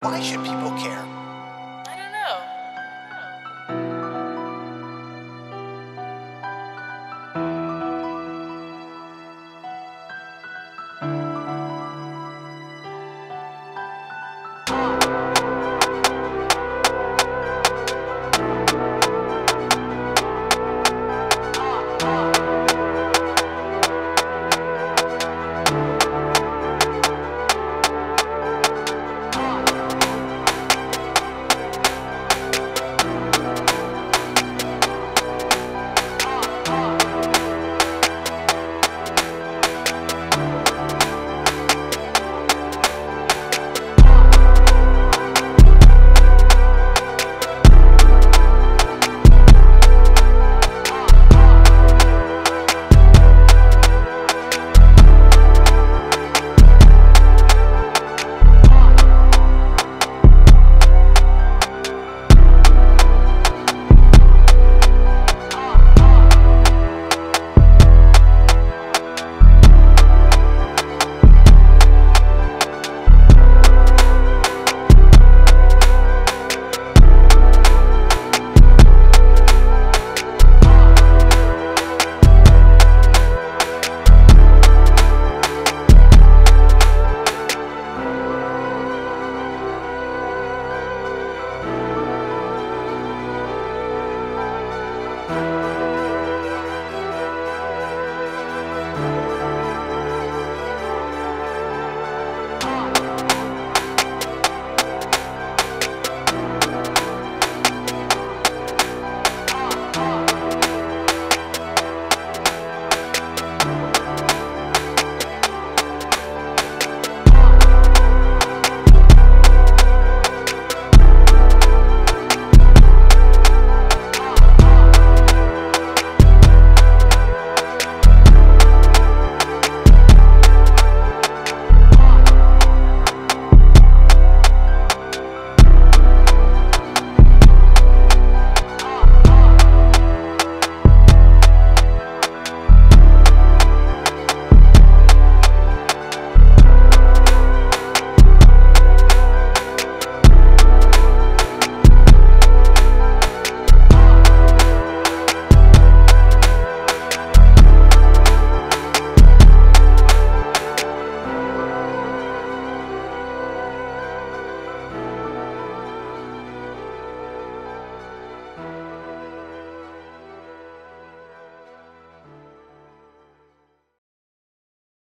Why should people care?